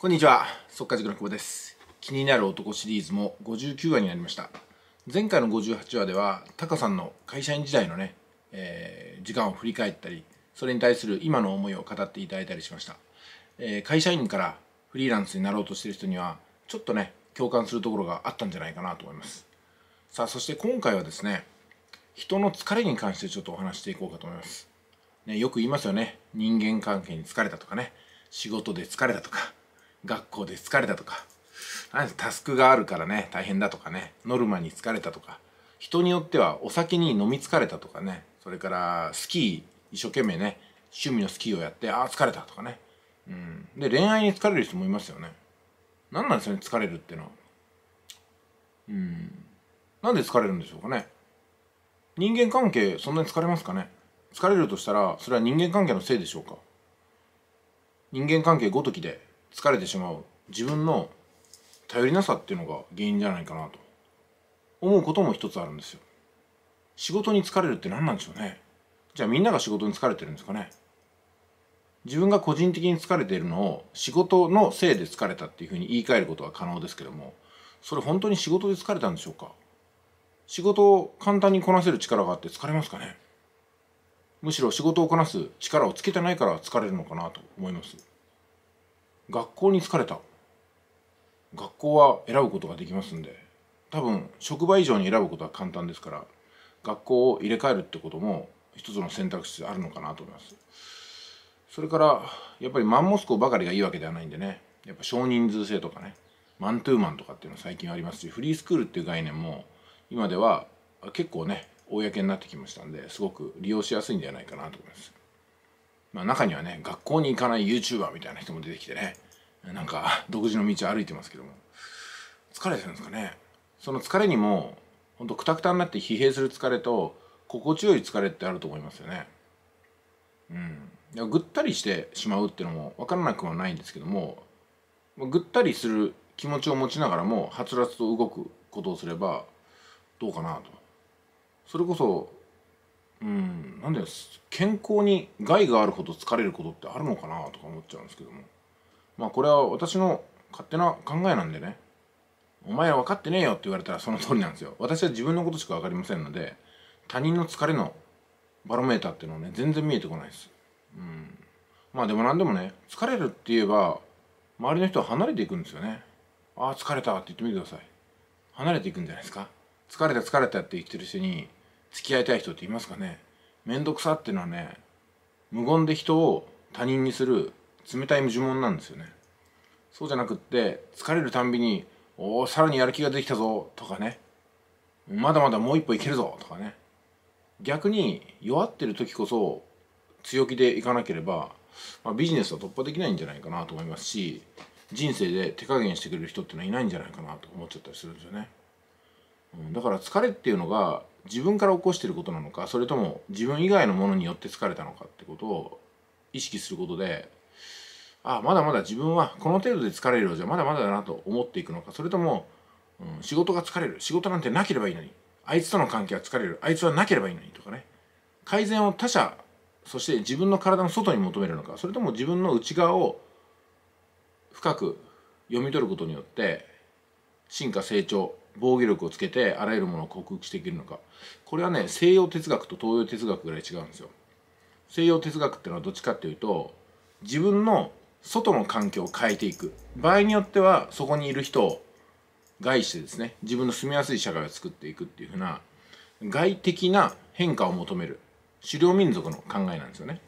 こんにちは、速稼塾の久保です。気になる男シリーズも59話になりました。前回の58話では、タカさんの会社員時代のね、えー時間を振り返ったり、それに対する今の思いを語っていただいたりしました。えー会社員からフリーランスになろうとしている人には、ちょっとね、共感するところがあったんじゃないかなと思います。さあ、そして今回はですね、人の疲れに関してちょっとお話していこうかと思います。ね、よく言いますよね人間関係に疲れたとかね仕事で疲れたとか学校で疲れたとかタスクがあるからね大変だとかねノルマに疲れたとか人によってはお酒に飲み疲れたとかねそれからスキー一生懸命ね趣味のスキーをやってああ疲れたとかね、うん、で恋愛に疲れる人もいますよね。何なんですよね疲れるってのは。うん。なんで疲れるんでしょうかね。人間関係そんなに疲れますかね。疲れるとしたらそれは人間関係のせいでしょうか。人間関係ごときで疲れてしまう自分の頼りなさっていうのが原因じゃないかなと思うことも一つあるんですよ。仕事に疲れるって何なんでしょうね。じゃあみんなが仕事に疲れてるんですかね。自分が個人的に疲れているのを仕事のせいで疲れたっていうふうに言い換えることは可能ですけどもそれ本当に仕事で疲れたんでしょうか。仕事を簡単にこなせる力があって疲れますかね。むしろ仕事をこなす力をつけてないから疲れるのかなと思います。学校に疲れた。学校は選ぶことができますんで。多分職場以上に選ぶことは簡単ですから学校を入れ替えるってことも一つの選択肢あるのかなと思います。それからやっぱりマンモス校ばかりがいいわけではないんでね。やっぱ少人数制とかね。マントゥーマンとかっていうの最近ありますしフリースクールっていう概念も今では結構ね公になってきましたんですごく利用しやすいんじゃないかなと思います。まあ、中にはね学校に行かない YouTuber みたいな人も出てきてねなんか独自の道を歩いてますけども。疲れてるんですかね。その疲れにもほんとくたくたになって疲弊する疲れと心地よい疲れってあると思いますよね。うん、いやぐったりしてしまうっていうのも分からなくはないんですけどもぐったりする気持ちを持ちながらもはつらつと動くことをすればどうかなと。それこそうん。なんで健康に害があるほど疲れることってあるのかなとか思っちゃうんですけども。まあこれは私の勝手な考えなんでね。お前は分かってねえよって言われたらその通りなんですよ。私は自分のことしか分かりませんので他人の疲れのバロメーターっていうのはね全然見えてこないです。うん。まあでも何でもね疲れるって言えば周りの人は離れていくんですよね。ああ疲れたって言ってみてください。離れていくんじゃないですか。疲れた疲れたって生きてる人に付き合いたい人っていますかね？面倒くさっていうのはね無言で人を他人にする冷たい呪文なんですよね。そうじゃなくって疲れるたんびに「おおさらにやる気ができたぞ」とかね「まだまだもう一歩いけるぞ」とかね。逆に弱ってる時こそ強気でいかなければ、まあ、ビジネスは突破できないんじゃないかなと思いますし人生で手加減してくれる人ってのはいないんじゃないかなと思っちゃったりするんですよね。うんだから疲れっていうのが自分から起こしてることなのかそれとも自分以外のものによって疲れたのかってことを意識することであまだまだ自分はこの程度で疲れるようじゃまだまだだなと思っていくのかそれとも、うん、仕事が疲れる仕事なんてなければいいのにあいつとの関係は疲れるあいつはなければいいのにとかね改善を他者そして自分の体の外に求めるのかそれとも自分の内側を深く読み取ることによって進化成長防御力をつけてあらゆるものを克服していけるのか。これはね西洋哲学と東洋哲学ぐらい違うんですよ。西洋哲学っていうのはどっちかっていうと自分の外の環境を変えていく。場合によってはそこにいる人を害してですね自分の住みやすい社会を作っていくっていうふうな外的な変化を求める。狩猟民族の考えなんですよね。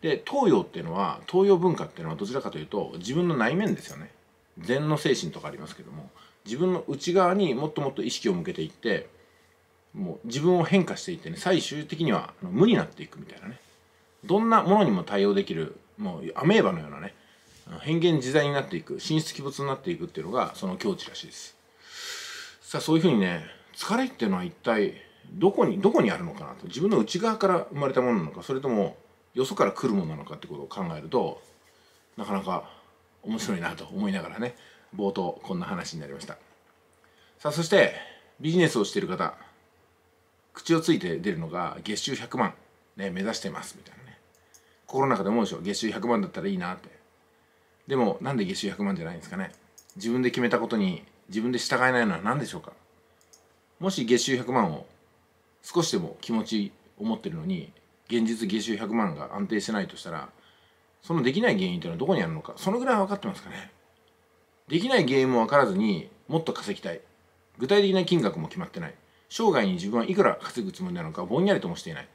で東洋っていうのは東洋文化っていうのはどちらかというと自分の内面ですよね。禅の精神とかありますけども自分の内側にもっともっと意識を向けていってもう自分を変化していってね最終的には無になっていくみたいなね。どんなものにも対応できるもうアメーバのようなね変幻自在になっていく神出鬼没になっていくっていうのがその境地らしいです。さあそういうふうにね疲れっていうのは一体どこにどこにあるのかなと。自分の内側から生まれたものなのかそれともよそから来るものなのかってことを考えるとなかなか面白いなと思いながらね冒頭こんな話になりました。さあそしてビジネスをしている方口をついて出るのが月収100万、ね、目指してますみたいなね。心の中で思うでしょ月収100万だったらいいなって。でもなんで月収100万じゃないんですかね。自分で決めたことに自分で従えないのは何でしょうか。もし月収100万を少しでも気持ち思ってるのに現実月収100万が安定してないとしたらそのできない原因というのはどこにあるのか。そのぐらい分かってますかね。できない原因も分からずにもっと稼ぎたい。具体的な金額も決まってない。生涯に自分はいくら稼ぐつもりなのかぼんやりともしていない。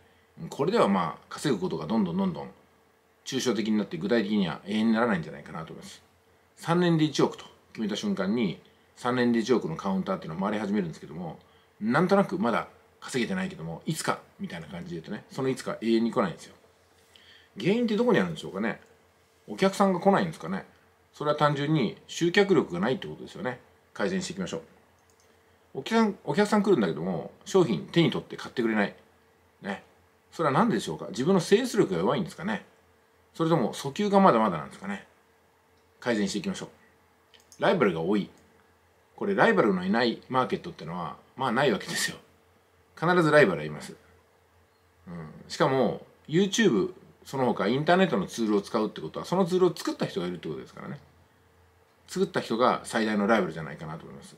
これではまあ稼ぐことがどんどんどんどん抽象的になって具体的には永遠にならないんじゃないかなと思います。3年で1億と決めた瞬間に3年で1億のカウンターっていうのを回り始めるんですけどもなんとなくまだ稼げてないけどもいつかみたいな感じで言うとねそのいつか永遠に来ないんですよ。原因ってどこにあるんでしょうかね。お客さんが来ないんですかね。それは単純に集客力がないってことですよね。改善していきましょう。お客さんお客さん来るんだけども商品手に取って買ってくれない。ね。それは何でしょうか？自分のセールス力が弱いんですかね？それとも訴求がまだまだなんですかね？改善していきましょう。ライバルが多い。これライバルのいないマーケットってのはまあないわけですよ。必ずライバルはいます、うん、しかも YouTube その他インターネットのツールを使うってことはそのツールを作った人がいるってことですからね。作った人が最大のライバルじゃないかなと思います。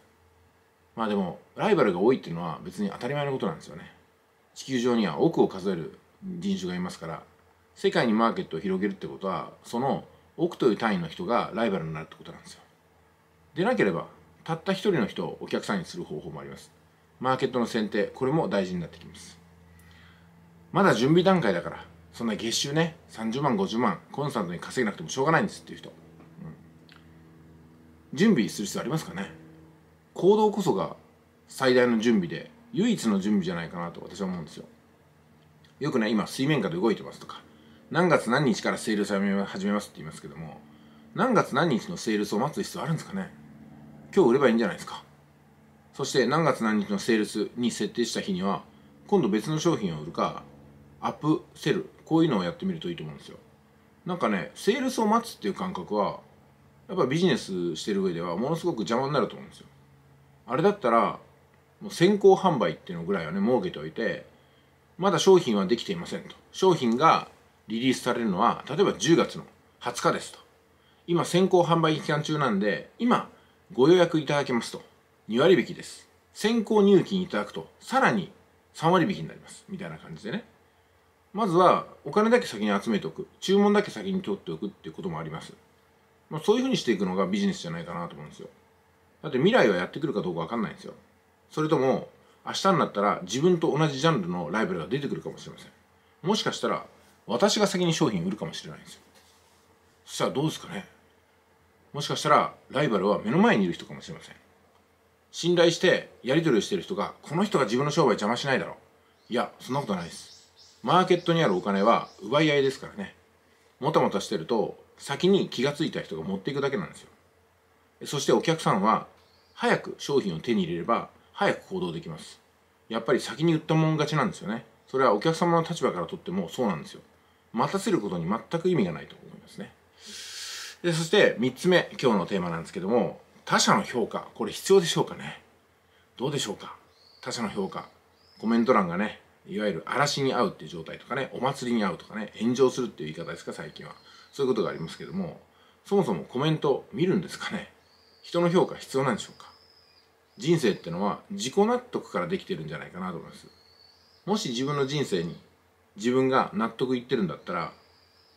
まあでもライバルが多いっていうのは別に当たり前のことなんですよね。地球上には億を数える人種がいますから世界にマーケットを広げるってことはその億という単位の人がライバルになるってことなんですよ。でなければたった一人の人をお客さんにする方法もあります。マーケットの選定これも大事になってきます。まだ準備段階だからそんな月収ね30万50万コンスタントに稼げなくてもしょうがないんですっていう人、うん、準備する必要ありますかね？行動こそが最大の準備で唯一の準備じゃないかなと私は思うんですよ。よくね今水面下で動いてますとか何月何日からセールス始めますって言いますけども何月何日のセールスを待つ必要あるんですかね？今日売ればいいんじゃないですか？そして何月何日のセールスに設定した日には今度別の商品を売るかアップセルこういうのをやってみるといいと思うんですよ。なんかねセールスを待つっていう感覚はやっぱビジネスしてる上ではものすごく邪魔になると思うんですよ。あれだったらもう先行販売っていうのぐらいはね設けておいてまだ商品はできていませんと。商品がリリースされるのは例えば10月の20日ですと。今先行販売期間中なんで今ご予約いただけますと。2割引きです。先行入金いただくとさらに3割引きになります。みたいな感じでね。まずはお金だけ先に集めておく。注文だけ先に取っておくっていうこともあります、まあ、そういうふうにしていくのがビジネスじゃないかなと思うんですよ。だって未来はやってくるかどうか分かんないんですよ。それとも明日になったら自分と同じジャンルのライバルが出てくるかもしれません。もしかしたら私が先に商品売るかもしれないんですよ。そしたらどうですかね。もしかしたらライバルは目の前にいる人かもしれません。信頼してやり取りをしている人がこの人が自分の商売邪魔しないだろう。いやそんなことないです。マーケットにあるお金は奪い合いですからね。もたもたしてると先に気が付いた人が持っていくだけなんですよ。そしてお客さんは早く商品を手に入れれば早く行動できます。やっぱり先に売ったもん勝ちなんですよね。それはお客様の立場からとってもそうなんですよ。待たせることに全く意味がないと思いますね。でそして3つ目今日のテーマなんですけども他者の評価。これ必要でしょうかね。どうでしょうか。他者の評価。コメント欄がねいわゆる嵐に合うっていう状態とかねお祭りに合うとかね炎上するっていう言い方ですか最近は。そういうことがありますけどもそもそもコメント見るんですかね人の評価必要なんでしょうか。人生ってのは自己納得からできてるんじゃないかなと思います。もし自分の人生に自分が納得いってるんだったら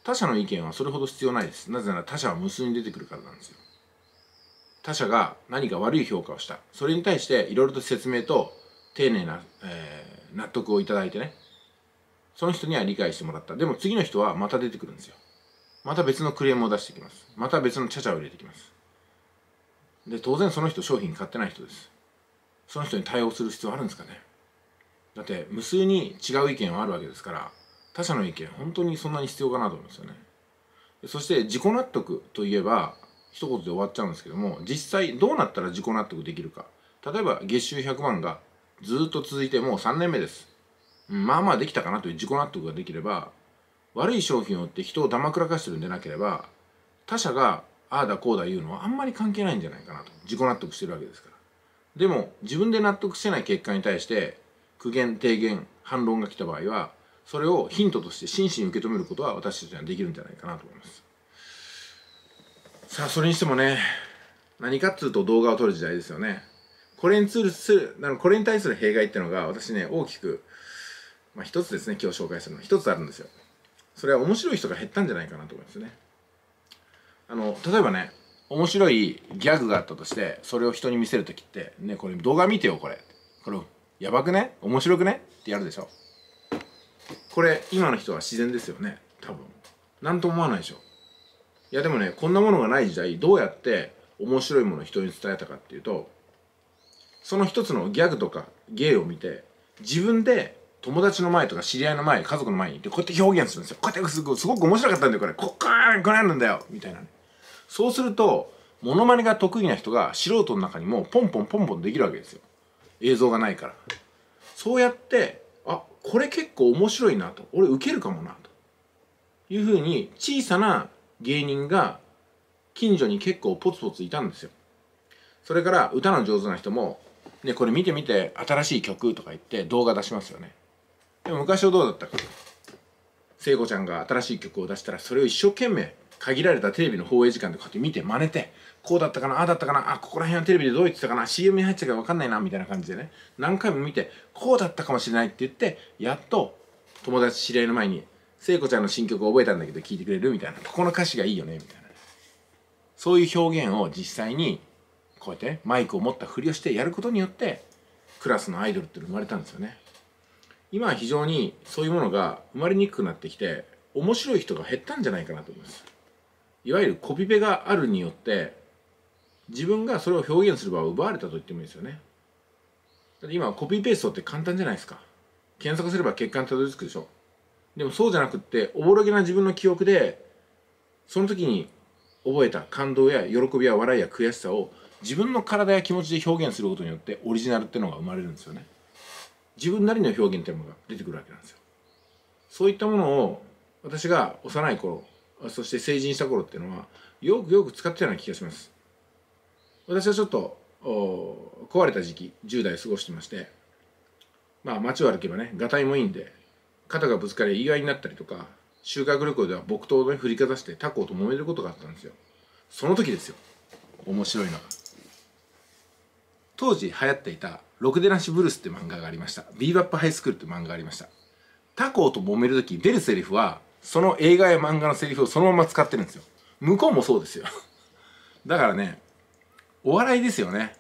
他者の意見はそれほど必要ないです。なぜなら他者は無数に出てくるからなんですよ。他者が何か悪い評価をした。それに対していろいろと説明と丁寧な、えー、納得をいただいてね。その人には理解してもらった。でも次の人はまた出てくるんですよ。また別のクレームを出してきます。また別のちゃちゃを入れてきます。で当然その人商品買ってない人です。その人に対応する必要あるんですかね。だって無数に違う意見はあるわけですから他者の意見本当にそんなに必要かなと思いますよね。そして自己納得といえば一言で終わっちゃうんですけども実際どうなったら自己納得できるか。例えば月収100万がずっと続いてもう3年目です、まあまあできたかなという自己納得ができれば悪い商品を売って人をだまくらかしてるんでなければ他者がああだこうだ言うのはあんまり関係ないんじゃないかなと自己納得してるわけですから。でも自分で納得してない結果に対して苦言提言反論が来た場合はそれをヒントとして真摯に受け止めることは私たちにはできるんじゃないかなと思います。さあそれにしてもね何かっつうと動画を撮る時代ですよね。これにするこれに対する弊害っていうのが私ね大きくまあ一つですね今日紹介するの。一つあるんですよ。それは面白い人が減ったんじゃないかなと思いますね。あの例えばね面白いギャグがあったとしてそれを人に見せる時って「ねこれ動画見てよこれ。これやばくね？面白くね?」ってやるでしょ。これ今の人は自然ですよね。多分。何と思わないでしょ。いやでもねこんなものがない時代どうやって面白いものを人に伝えたかっていうとその一つのギャグとか芸を見て自分で友達の前とか知り合いの前家族の前に行ってこうやって表現するんですよ。こうやってすごすごく面白かったんだよこれ。こっからこれなんだよみたいな。ねそうするとモノマネが得意な人が素人の中にもポンポンポンポンできるわけですよ。映像がないから。そうやってあこれ結構面白いなと。俺ウケるかもなと。いうふうに小さな芸人が近所に結構ポツポツいたんですよ。それから歌の上手な人もねこれ見てみて新しい曲とか言って動画出しますよね。でも昔はどうだったか。聖子ちゃんが新しい曲を出したらそれを一生懸命限られたテレビの放映時間でこうやって見て真似てこうだったかなああだったかなあここら辺はテレビでどう言ってたかな CM に入ってたか分かんないなみたいな感じでね。何回も見てこうだったかもしれないって言ってやっと友達知り合いの前に聖子ちゃんの新曲を覚えたんだけど聴いてくれるみたいな。ここの歌詞がいいよねみたいな。そういう表現を実際にこうやって、マイクを持ったふりをしてやることによってクラスのアイドルって生まれたんですよね。今は非常にそういうものが生まれにくくなってきて面白い人が減ったんじゃないかなと思います。いわゆるコピペがあるによって自分がそれを表現する場を奪われたと言ってもいいですよね。だって今コピーペーストって簡単じゃないですか。検索すれば結果にたどり着くでしょ。でもそうじゃなくっておぼろげな自分の記憶でその時に覚えた感動や喜びや笑いや悔しさを自分の体や気持ちで表現することによってオリジナルっていうのが生まれるんですよね。自分なりの表現っていうのが出てくるわけなんですよ。そういったものを私が幼い頃そして成人した頃っていうのはよくよく使ってたような気がします。私はちょっと壊れた時期10代過ごしてましてまあ街を歩けばねがたいもいいんで肩がぶつかり言い合いになったりとか修学旅行では木刀を振りかざしてタコと揉めることがあったんですよ。その時ですよ。面白いのが。当時流行っていた「ろくでなしブルース」って漫画がありました「ビーバップハイスクール」って漫画がありました。タコと揉める時出るセリフはその映画や漫画のセリフをそのまま使ってるんですよ。向こうもそうですよ。だからねお笑いですよね。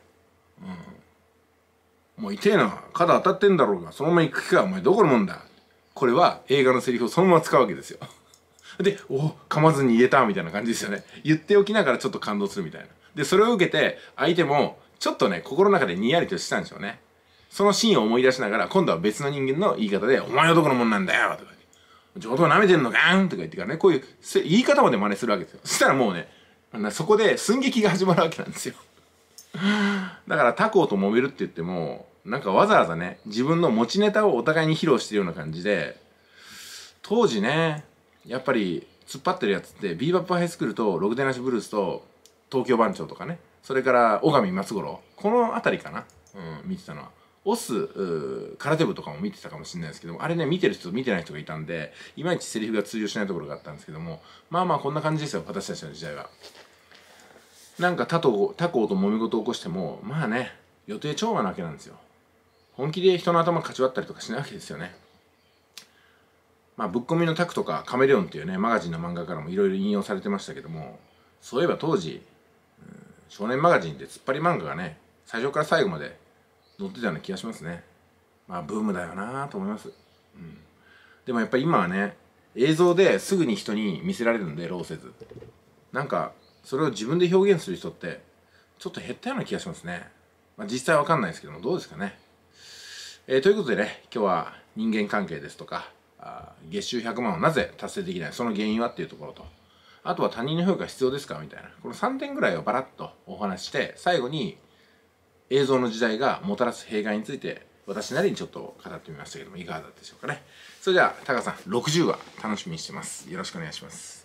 うん。もう痛えな。肩当たってんだろうがそのまま行く気かお前どこのもんだ。これは映画のセリフをそのまま使うわけですよ。でお噛まずに言えたみたいな感じですよね。言っておきながらちょっと感動するみたいな。でそれを受けて相手もちょっとね心の中でにやりとしたんでしょうね。そのシーンを思い出しながら今度は別の人間の言い方で「お前はどこのもんなんだよ」とか「上等舐めてんのかん」とか言ってからねこういう言い方まで真似するわけですよ。そしたらもうねそこで寸劇が始まるわけなんですよ。だから他校と揉めるって言ってもなんかわざわざね自分の持ちネタをお互いに披露してるような感じで当時ねやっぱり突っ張ってるやつってビーバップハイスクールとログデナシブルースと東京番長とかねそれから尾上松五郎この辺りかな、うん、見てたのはオス空手部とかも見てたかもしれないですけどもあれね見てる人と見てない人がいたんでいまいちセリフが通用しないところがあったんですけどもまあまあこんな感じですよ私たちの時代は。なんか他と他校と揉め事を起こしてもまあね予定調和なわけなんですよ。本気で人の頭かち割ったりとかしないわけですよね。まあぶっ込みのタクとかカメレオンっていうねマガジンの漫画からもいろいろ引用されてましたけどもそういえば当時、少年マガジンで突っ張り漫画がね最初から最後まで載ってたような気がしますね。まあブームだよなと思います。うん、でもやっぱり今はね映像ですぐに人に見せられるんでローせずなんかそれを自分で表現する人ってちょっと減ったような気がしますね。まあ、実際わかんないですけどもどうですかね。えー、ということでね今日は人間関係ですとかあ月収100万をなぜ達成できないその原因はっていうところとあとは他人の評価必要ですか？みたいな。この3点ぐらいをバラッとお話しして最後に映像の時代がもたらす弊害について私なりにちょっと語ってみましたけどもいかがだったでしょうかね。それではタカさん60話楽しみにしてます。よろしくお願いします。